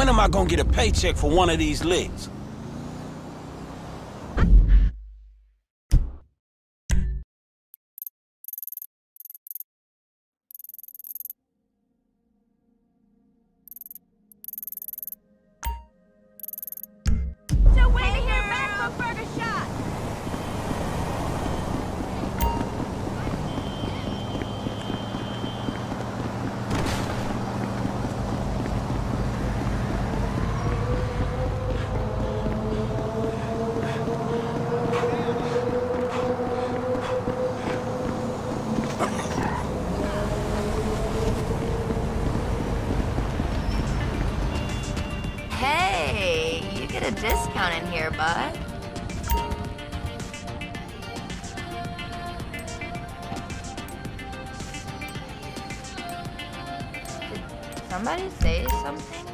When am I gonna get a paycheck for one of these licks? Somebody say something?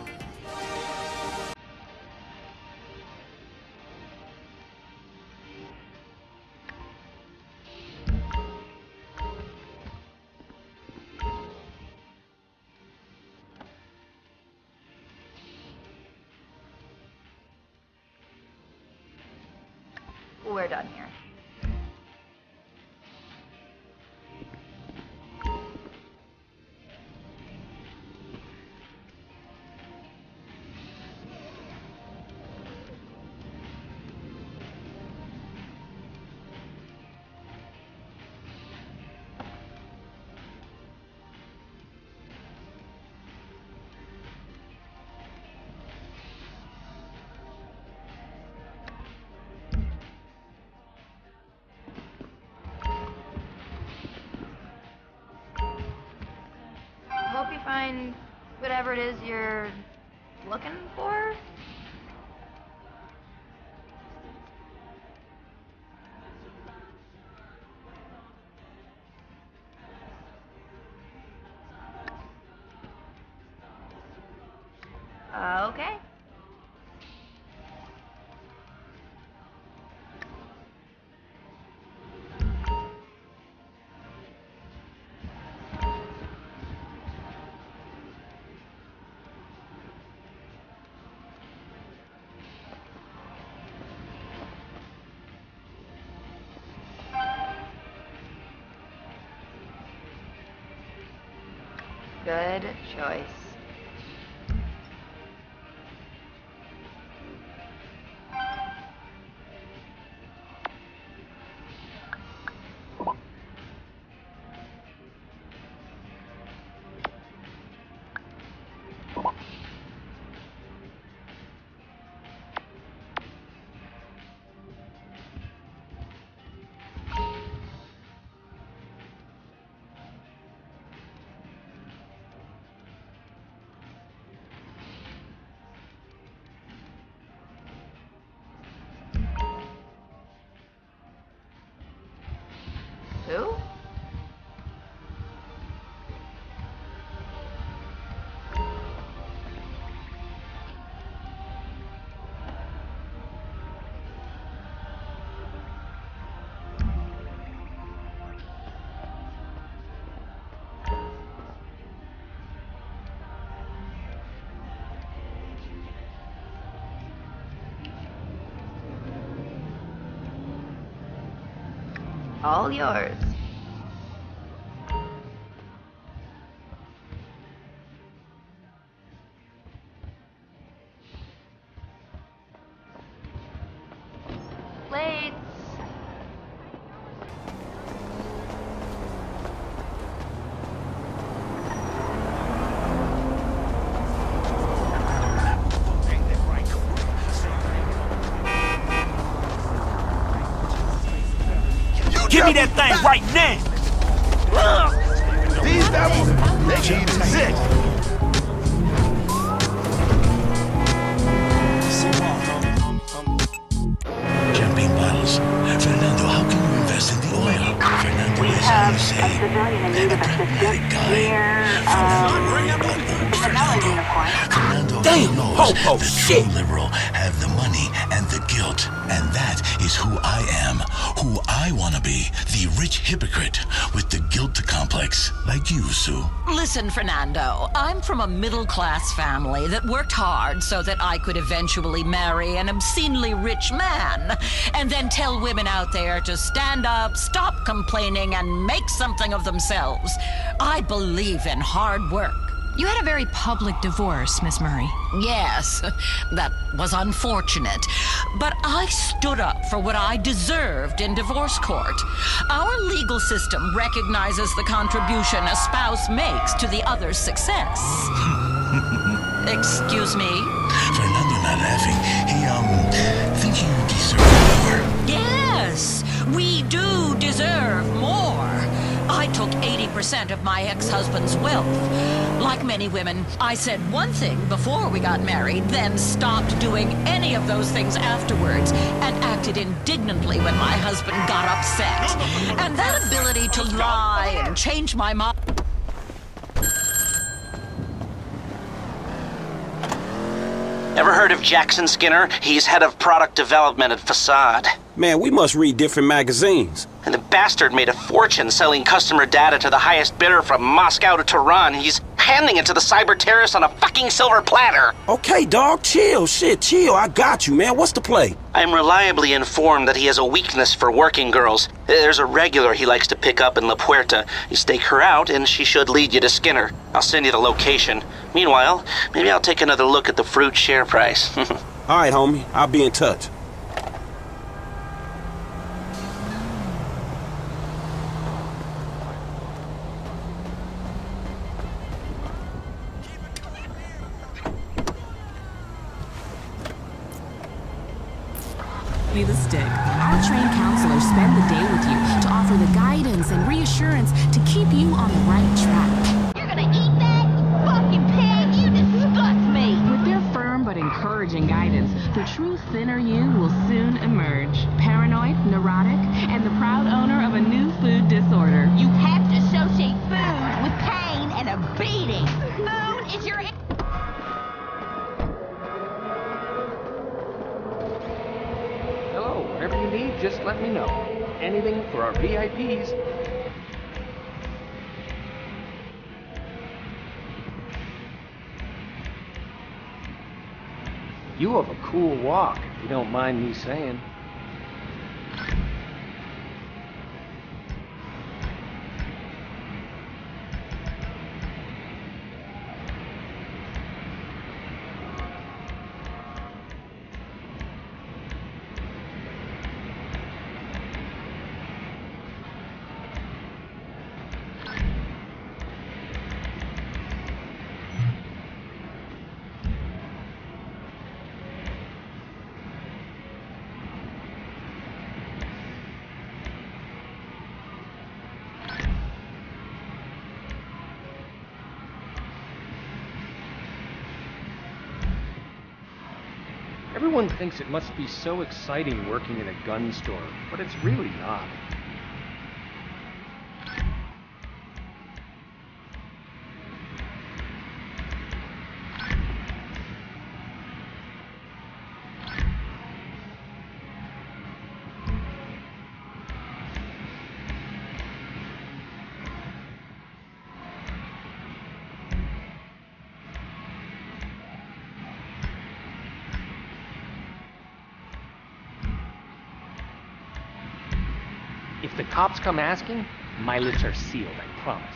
Okay. Good choice. All yours. Me that thing right now! These devils, they can exist. Champagne bottles. Fernando, how can you invest in the oil? Fernando is, how say, a pragmatic guy. Fernando, Fernando, Fernando Damn, knows oh, ho-ho the shit. true liberal have the money and the guilt. And that is who I am, who I want to be, the rich hypocrite with the guilt complex, like you, Sue. Listen, Fernando, I'm from a middle class family that worked hard so that I could eventually marry an obscenely rich man, and then tell women out there to stand up, stop complaining, and make something of themselves. I believe in hard work. You had a very public divorce, Miss Murray. Yes, that was unfortunate. But I stood up for what I deserved in divorce court. Our legal system recognizes the contribution a spouse makes to the other's success. Excuse me? Fernando not laughing. He, um, think you deserve more. Yes, we do deserve more. I took 80% of my ex-husband's wealth. Like many women, I said one thing before we got married, then stopped doing any of those things afterwards, and acted indignantly when my husband got upset. And that ability to lie and change my mind... Ever heard of Jackson Skinner? He's head of product development at Facade. Man, we must read different magazines. And the bastard made a fortune selling customer data to the highest bidder from Moscow to Tehran. He's handing it to the cyber terrorists on a fucking silver platter. Okay, dog, chill. Shit, chill. I got you, man. What's the play? I'm reliably informed that he has a weakness for working girls. There's a regular he likes to pick up in La Puerta. You stake her out, and she should lead you to Skinner. I'll send you the location. Meanwhile, maybe I'll take another look at the fruit share price. All right, homie. I'll be in touch. Me the stick. Our trained counselors spend the day with you to offer the guidance and reassurance to keep you on the right track. You're gonna eat that? You fucking pig! You disgust me! With their firm but encouraging guidance, the true thinner you will soon emerge. Paranoid, neurotic, and the proud owner of a new food disorder. You have let me know. Anything for our VIPs. You have a cool walk, if you don't mind me saying. Everyone thinks it must be so exciting working in a gun store, but it's really not. Cops come asking, my lips are sealed, I promise.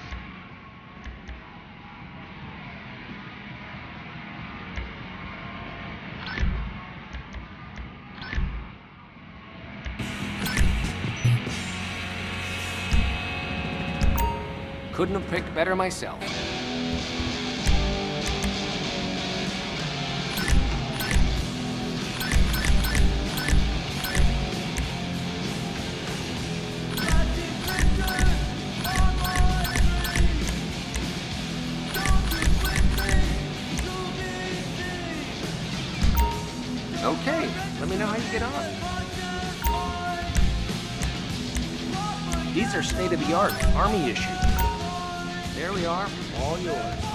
Couldn't have picked better myself. get on. These are state-of-the-art Army issues. There we are, all yours.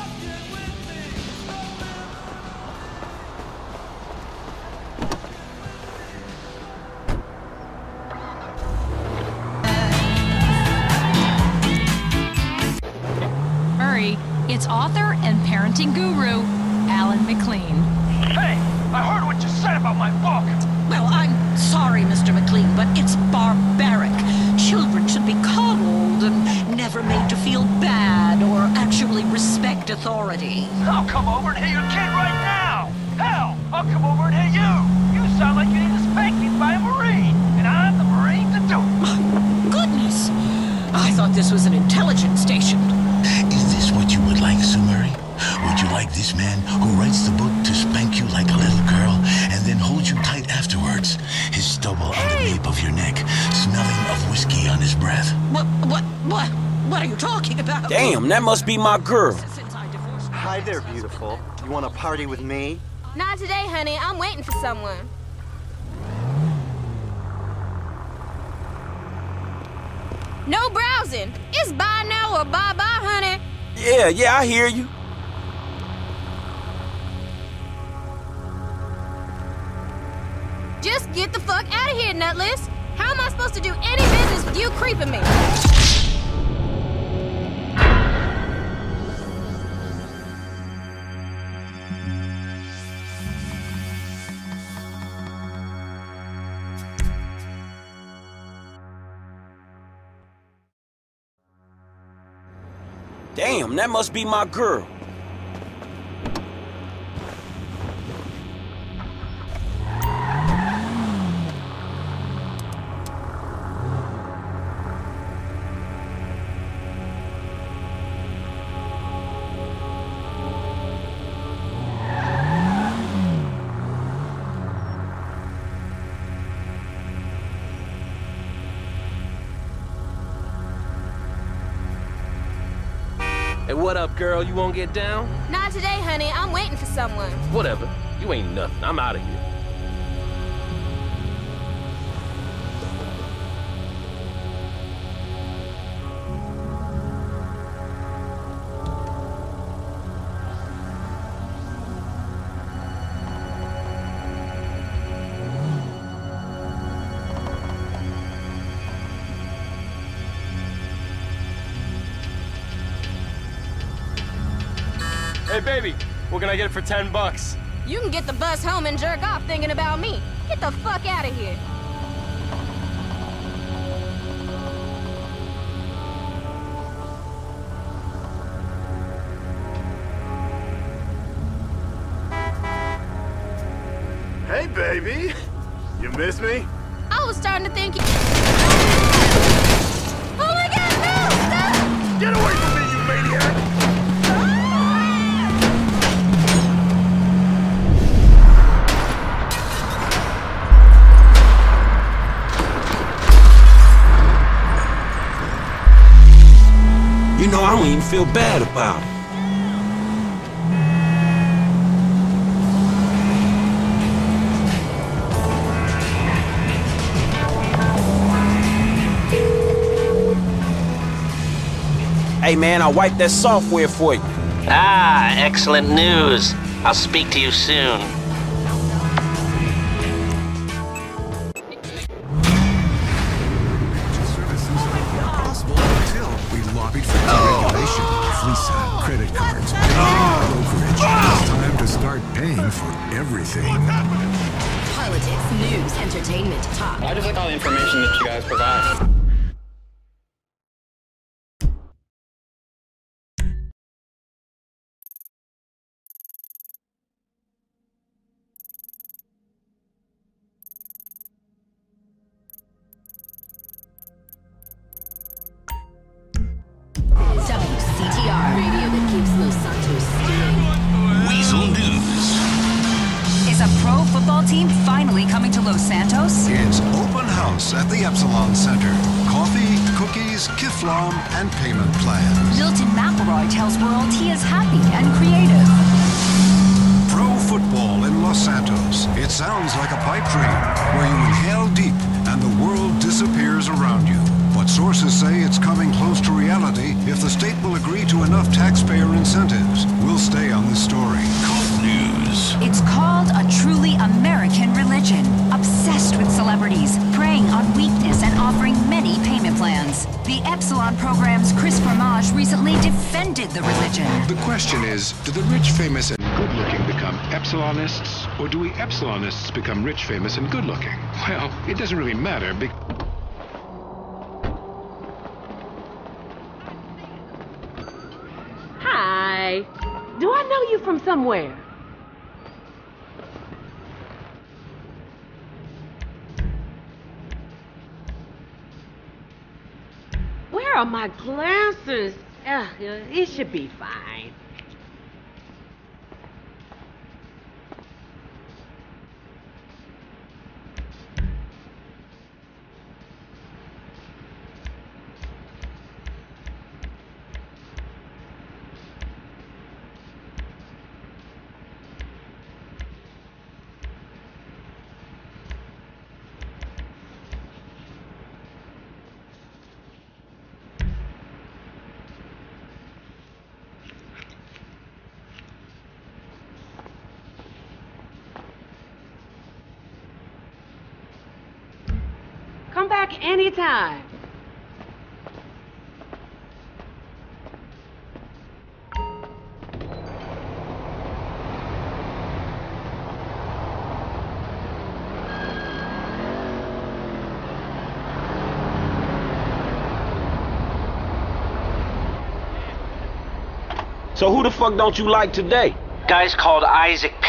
It's author and parenting guru what, what are you talking about? Damn, that must be my girl. Since I divorced my Hi there, beautiful. You want to party with me? Not today, honey. I'm waiting for someone. No browsing. It's bye now or bye bye, honey. Yeah, yeah, I hear you. Just get the fuck out of here, Nutless. How am I supposed to do any business with you creeping me? Damn, that must be my girl. Hey, what up, girl? You won't get down? Not today, honey. I'm waiting for someone. Whatever. You ain't nothing. I'm out of here. I get it for 10 bucks? You can get the bus home and jerk off thinking about me. Get the fuck out of here. Don't even feel bad about it. Hey man, I wiped that software for you. Ah, excellent news. I'll speak to you soon. Coming to Los Santos? It's open house at the Epsilon Center. Coffee, cookies, Kifflom, and payment plans. Milton McElroy tells World he is happy and creative. Pro football in Los Santos. It sounds like a pipe dream where you inhale deep and the world disappears around you. But sources say it's coming close to reality if the state will agree to enough taxpayer incentives. We'll stay on this story. Cult News. It's called a truly American religion, obsessed with celebrities, preying on weakness and offering many payment plans. The Epsilon program's Chris Formage recently defended the religion. The question is, do the rich, famous, and good-looking become epsilonists, or do we epsilonists become rich, famous, and good-looking? Well, it doesn't really matter because... Hi. Do I know you from somewhere? Where are my glasses? It should be fine. Back anytime. So who the fuck don't you like today? Guy's called Isaac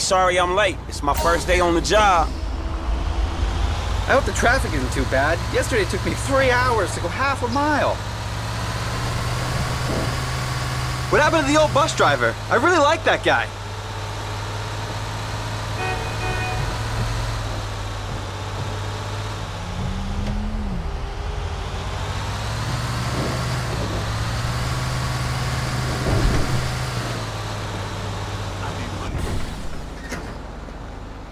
Sorry I'm late. It's my first day on the job. I hope the traffic isn't too bad. Yesterday it took me three hours to go half a mile. What happened to the old bus driver? I really like that guy.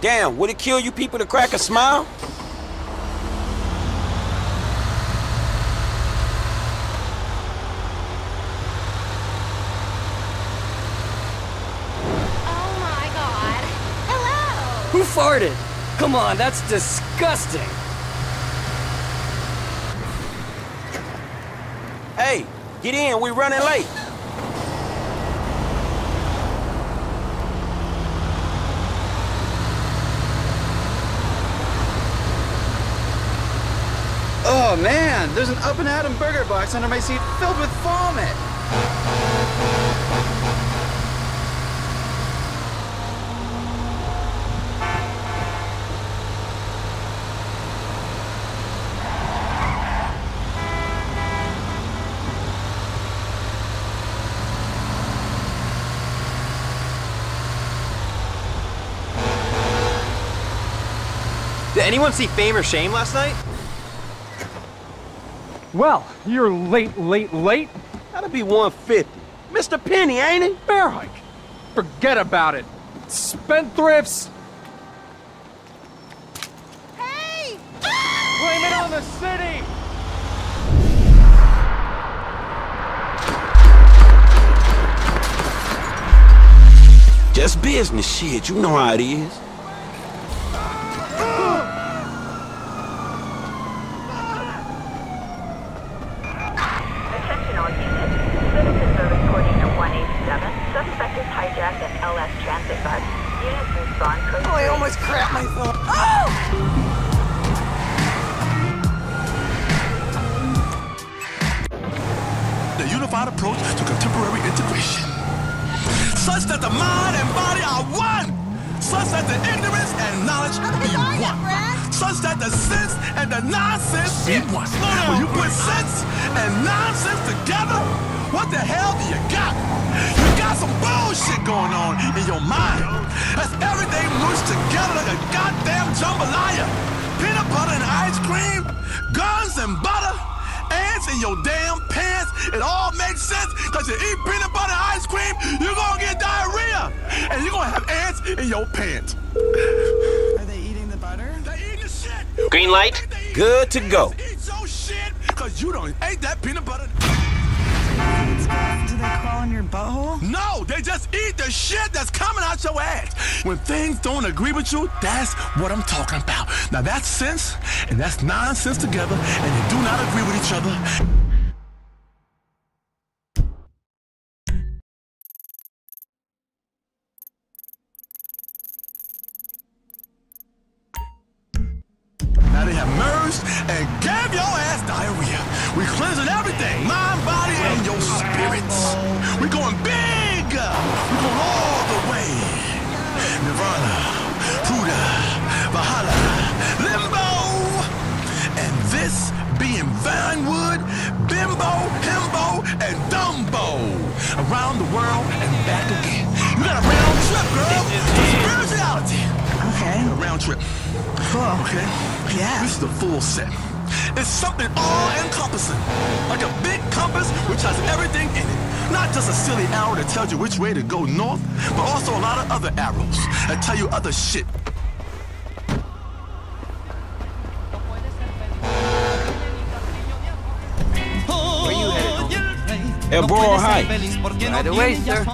Damn, would it kill you people to crack a smile? Oh my god. Hello! Who farted? Come on, that's disgusting. Hey, get in, we're running late. man, there's an Up and Atom burger box under my seat filled with vomit. Did anyone see Fame or Shame last night? Well, you're late, late, late. That'll be 150. Mr. Penny, ain't it? Bear hike. Forget about it. Spendthrifts. Hey! Blame it on the city. Just business shit. You know how it is. Good to go. Eat your shit because you don't ate that peanut butter. Do they crawl in your butthole? No, they just eat the shit that's coming out your ass. When things don't agree with you, that's what I'm talking about. Now that's sense and that's nonsense together, and they do not agree with each other. Round trip. Cool. Okay? Yeah. This is the full set. It's something all-encompassing. Like a big compass which has everything in it. Not just a silly arrow that tells you which way to go north, but also a lot of other arrows that tell you other shit. Where you headed? El Burro Heights. Right away, sir.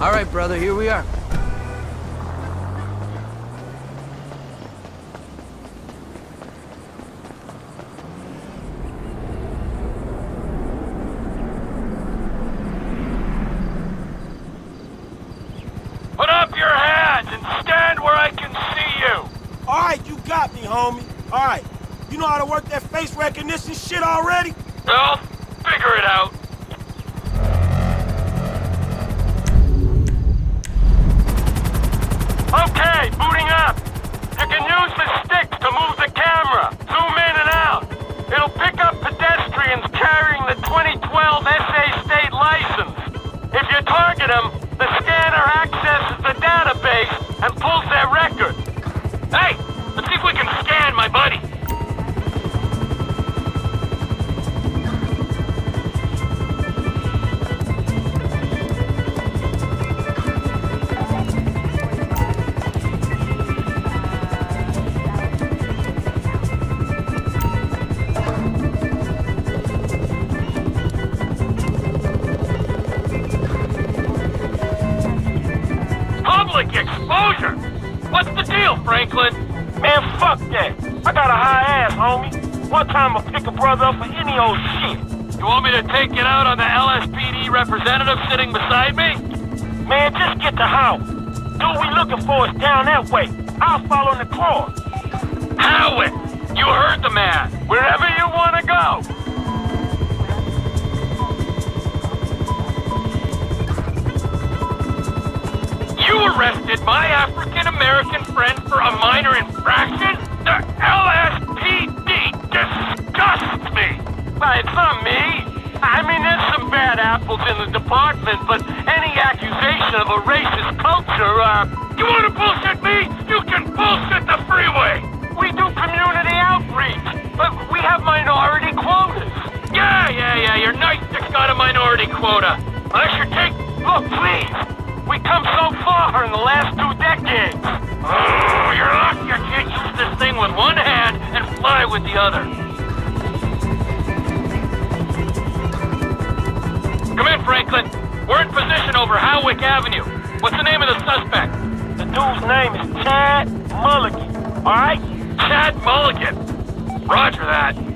All right, brother, here we are. Put up your hands and stand where I can see you. All right, you got me, homie. All right. You know how to work that face recognition shit already? Well, figure it out. You can use the sticks to move the camera. Zoom in and out. It'll pick up pedestrians carrying the 2012 SA state license. If you target them, the scanner accesses the database and pulls their record. Fuck that. I got a high ass, homie. One time I'll pick a brother up for any old shit. You want me to take it out on the LSPD representative sitting beside me? Man, just get the house. Dude we looking for is down that way. I'll follow in the car. Howard, you heard the man. Wherever you want to go. You arrested my African American friend for a minor infraction? It's not me. I mean, there's some bad apples in the department, but any accusation of a racist culture, uh... You wanna bullshit me? You can bullshit the freeway! We do community outreach, but we have minority quotas. Yeah, yeah, yeah, your nightstick's got a minority quota. I should take... Look, please! We come so far in the last two decades. Oh, you're lucky I can't use this thing with one hand and fly with the other. Come in, Franklin. We're in position over Hawick Avenue. What's the name of the suspect? The dude's name is Chad Mulligan. All right? Chad Mulligan. Roger that.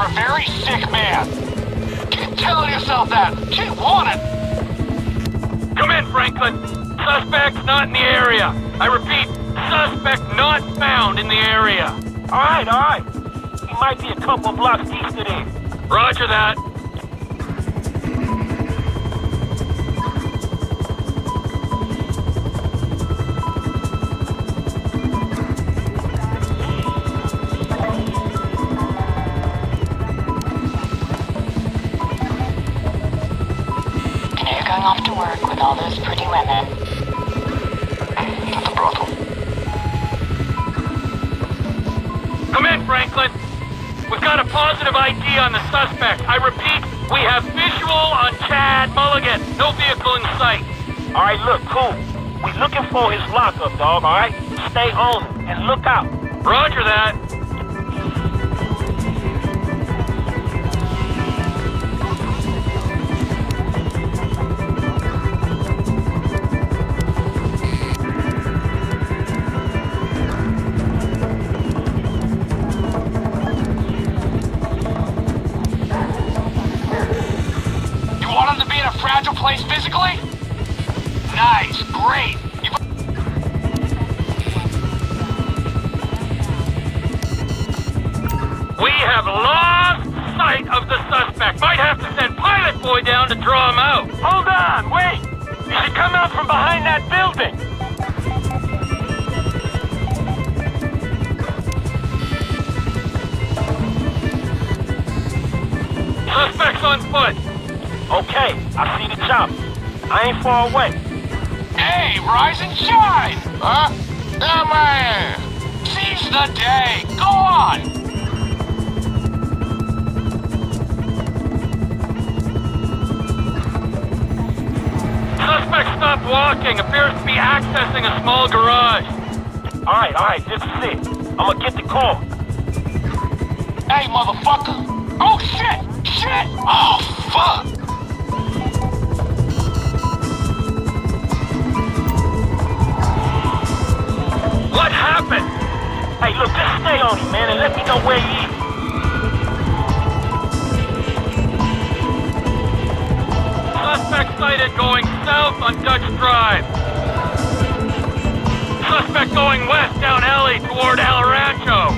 You're a very sick man. Keep telling yourself that. Keep wanting. Come in, Franklin. Suspect's not in the area. I repeat, suspect not found in the area. All right, all right. He might be a couple blocks east of there. Roger that. All those pretty women. At the brothel. Come in, Franklin. We've got a positive ID on the suspect. I repeat, we have visual on Chad Mulligan. No vehicle in sight. All right, look, cool. We're looking for his lockup, dog, all right? Stay on and look out. Roger that. Nice, great. We have lost sight of the suspect. Might have to send Pilot Boy down to draw him out. Hold on, wait. You should come out from behind that building. Suspect's on foot. Okay, I see the chop. I ain't far away. Hey, rise and shine! Huh? Yeah, man! Seize the day! Go on! Suspect stopped walking. Appears to be accessing a small garage. All right, all right, this is it. I'm gonna get the call. Hey, motherfucker! Oh, shit! Shit! Oh, fuck! What happened? Hey, look, just stay on him, man, and let me know where he is. Suspect sighted going south on Dutch Drive. Suspect going west down alley toward El Rancho.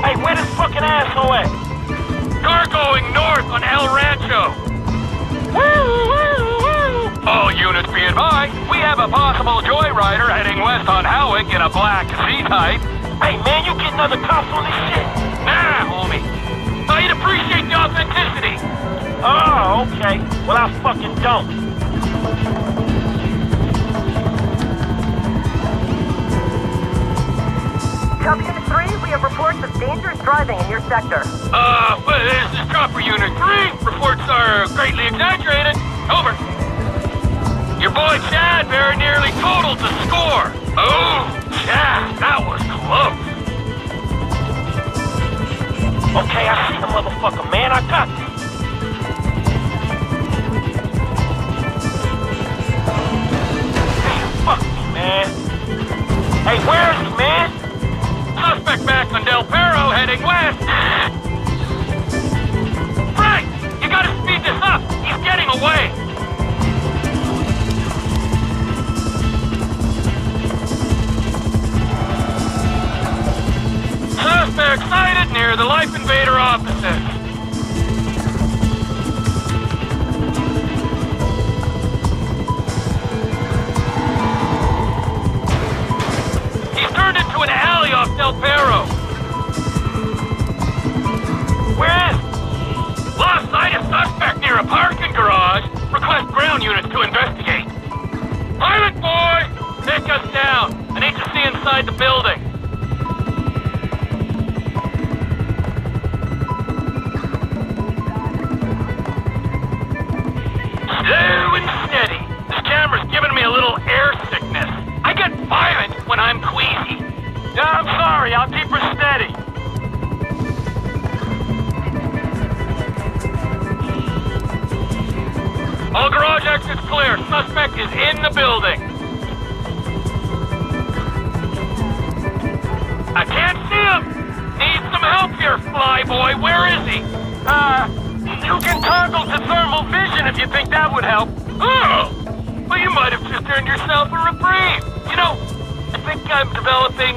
Hey, where this fucking asshole at? Car going north on El Rancho. All units be advised, we have a possible joyrider heading west on Hawick in a black Z-Type. Hey, man, you getting other cops on this shit? Nah, homie. I'd appreciate the authenticity. Oh, okay. Well, I fucking don't. Cub Unit 3, we have reports of dangerous driving in your sector. Uh, well, this is Chopper Unit 3. Reports are greatly exaggerated. Over boy Chad very nearly totaled the score. Oh, Chad, that was close. Okay, I see the motherfucker, man. I got you. The Life Invader offices. In the building. I can't see him. Need some help here, flyboy. Where is he? Uh, you can toggle to thermal vision if you think that would help. Oh! Well, you might have just earned yourself a reprieve. You know, I think I'm developing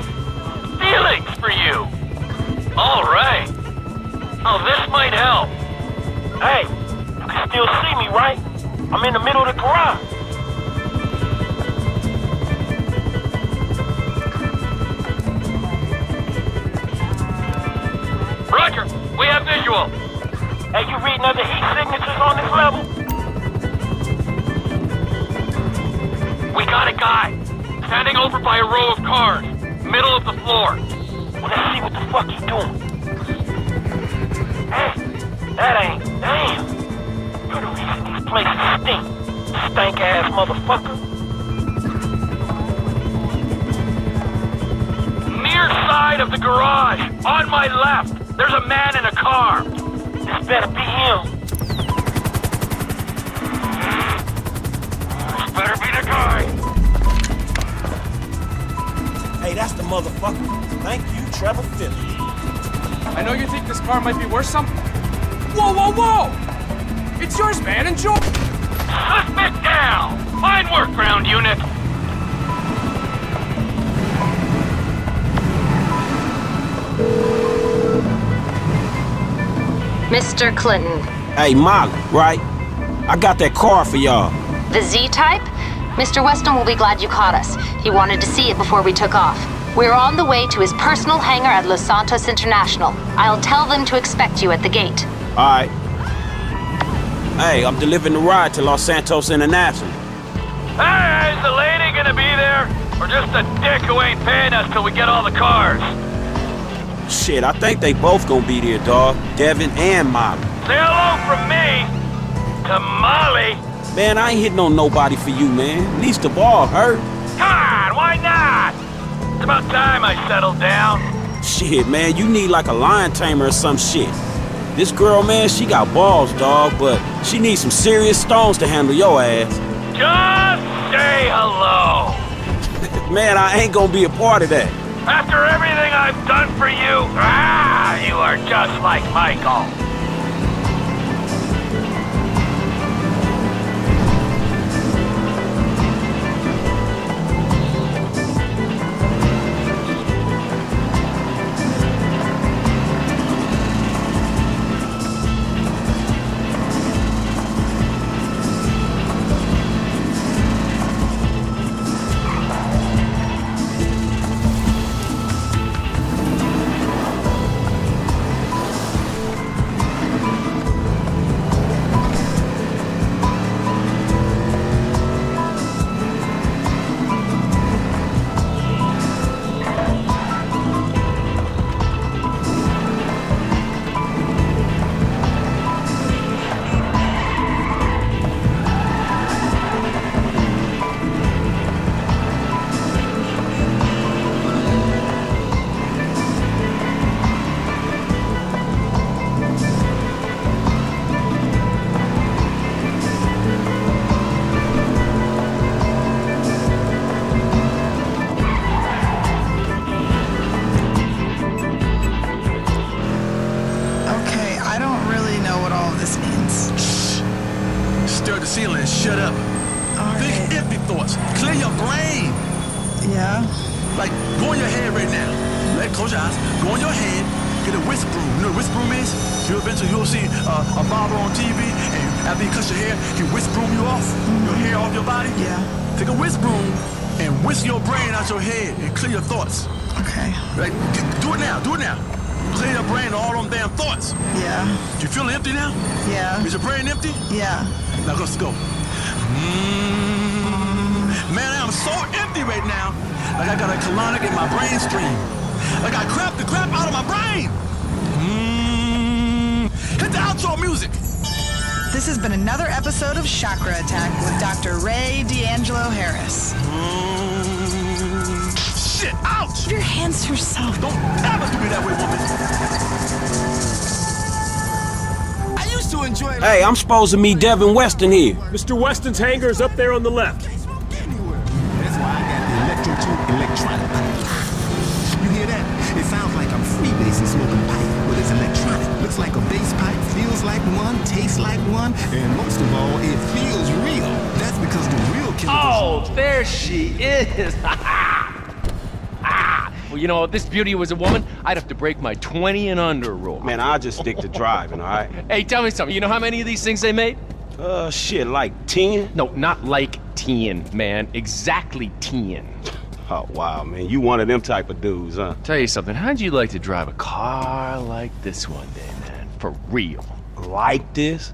feelings for you. All right. Oh, this might help. Hey, you can still see me, right? I'm in the middle of the garage. We visual. Hey, you reading other heat signatures on this level? We got a guy. Standing over by a row of cars. Middle of the floor. Well, let's see what the fuck he's doing. Hey, that ain't... Damn. You're the reason these places stink. Stank-ass motherfucker. Near side of the garage. On my left. There's a man in a car. This better be him. This better be the guy. Hey, that's the motherfucker. Thank you, Trevor Phillips. I know you think this car might be worth something. Whoa, whoa, whoa! It's yours, man. Enjoy. Suspect down. Fine work, ground unit. Mr. Clinton, Hey, Molly, right? I got that car for y'all. the Z-Type? Mr. Weston will be glad you caught us. He wanted to see it before we took off. We're on the way to his personal hangar at Los Santos International. I'll tell them to expect you at the gate. All right. Hey, I'm delivering the ride to Los Santos International. Hey, is the lady gonna be there? Or just a dick who ain't paying us till we get all the cars? Shit, I think they both gonna be there, dog. Devin and Molly. Say hello from me to Molly. Man, I ain't hitting on nobody for you, man. Least the ball her. Come on, why not? It's about time I settled down. Shit, man, you need like a lion tamer or some shit. This girl, man, she got balls, dog, but she needs some serious stones to handle your ass. Just say hello. Man, I ain't gonna be a part of that. After everything I've done for you, ah, you are just like Michael. Like, do it now. Do it now. Clear your brain of all them damn thoughts. Yeah. You feel empty now? Yeah. Is your brain empty? Yeah. Now let's go. Mm, man, I'm so empty right now. Like I got a colonic in my brain stream. Like I crap the crap out of my brain. Mm, hit the outro music. This has been another episode of Chakra Attack with Dr. Ray D'Angelo Harris. Mm, shit, ouch! Your hands to yourself. Don't ever do me that way, woman. I used to enjoy. Hey, I'm supposed to meet Devin Weston here. Mr. Weston's hangar is up there on the left. That's why I got the Electro 2 electronic. You hear that? It sounds like I'm freebasing smoking pipe, but it's electronic. Looks like a bass pipe, feels like one, tastes like one, and most of all, it feels real. That's because the real chemicals. Oh, there she is. Well, you know, if this beauty was a woman, I'd have to break my 20 and under rule. Man, I'll just stick to driving, all right? Hey, tell me something. You know how many of these things they made? Uh, shit, like 10? No, not like 10, man. Exactly 10. Oh, wow, man. You one of them type of dudes, huh? Tell you something. How'd you like to drive a car like this one day, man? For real. Like this?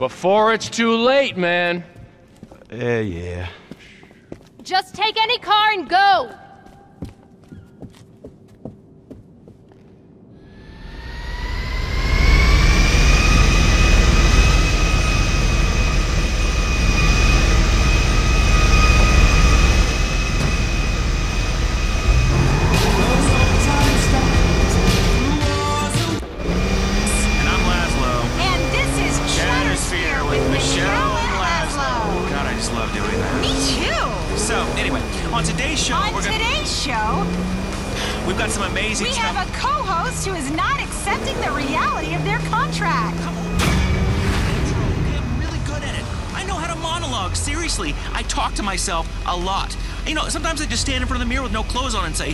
Before it's too late, man. Yeah, yeah. Just take any car and go! You know, sometimes I just stand in front of the mirror with no clothes on and say,